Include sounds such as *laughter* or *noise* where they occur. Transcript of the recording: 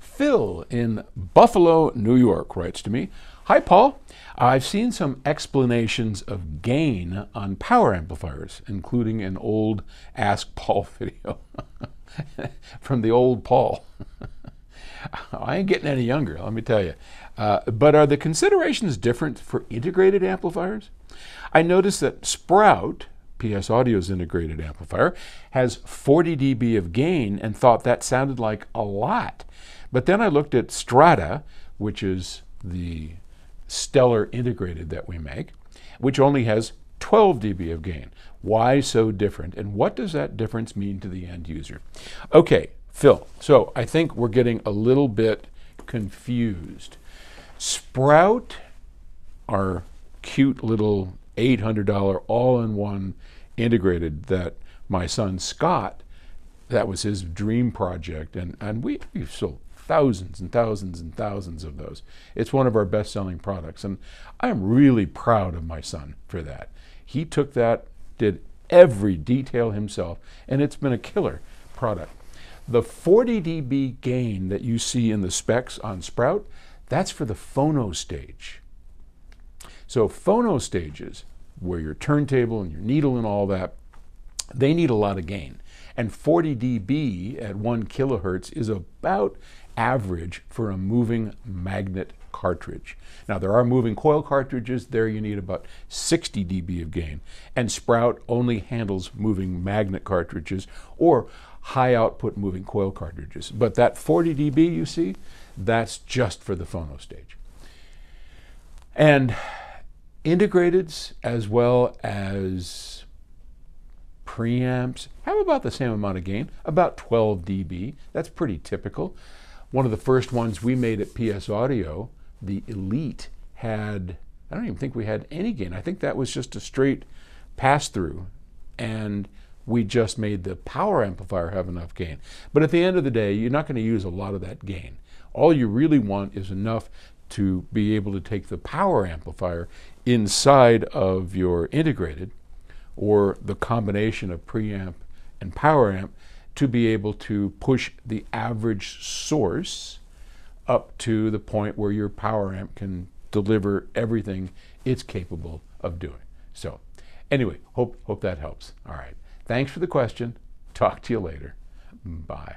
Phil in Buffalo, New York writes to me Hi, Paul. I've seen some explanations of gain on power amplifiers, including an old Ask Paul *laughs* video *laughs* from the old Paul. *laughs* I ain't getting any younger, let me tell you. Uh, but are the considerations different for integrated amplifiers? I noticed that Sprout, PS Audio's integrated amplifier, has 40 dB of gain and thought that sounded like a lot. But then I looked at Strata, which is the stellar integrated that we make, which only has 12 dB of gain. Why so different? And what does that difference mean to the end user? Okay, Phil, so I think we're getting a little bit confused. Sprout, our cute little $800 all in one integrated that my son Scott, that was his dream project, and, and we, we've sold thousands and thousands and thousands of those. It's one of our best selling products, and I'm really proud of my son for that. He took that, did every detail himself, and it's been a killer product. The 40 dB gain that you see in the specs on Sprout, that's for the phono stage. So phono stages, where your turntable and your needle and all that, they need a lot of gain. And 40 dB at 1 kilohertz is about average for a moving magnet cartridge. Now there are moving coil cartridges, there you need about 60 dB of gain. And Sprout only handles moving magnet cartridges or high output moving coil cartridges. But that 40 dB you see, that's just for the phono stage. And integrateds as well as preamps have about the same amount of gain, about 12 dB. That's pretty typical. One of the first ones we made at PS Audio, the Elite, had, I don't even think we had any gain. I think that was just a straight pass through. And we just made the power amplifier have enough gain. But at the end of the day, you're not going to use a lot of that gain. All you really want is enough to be able to take the power amplifier inside of your integrated or the combination of preamp and power amp to be able to push the average source up to the point where your power amp can deliver everything it's capable of doing. So anyway, hope, hope that helps. All right. Thanks for the question. Talk to you later. Bye.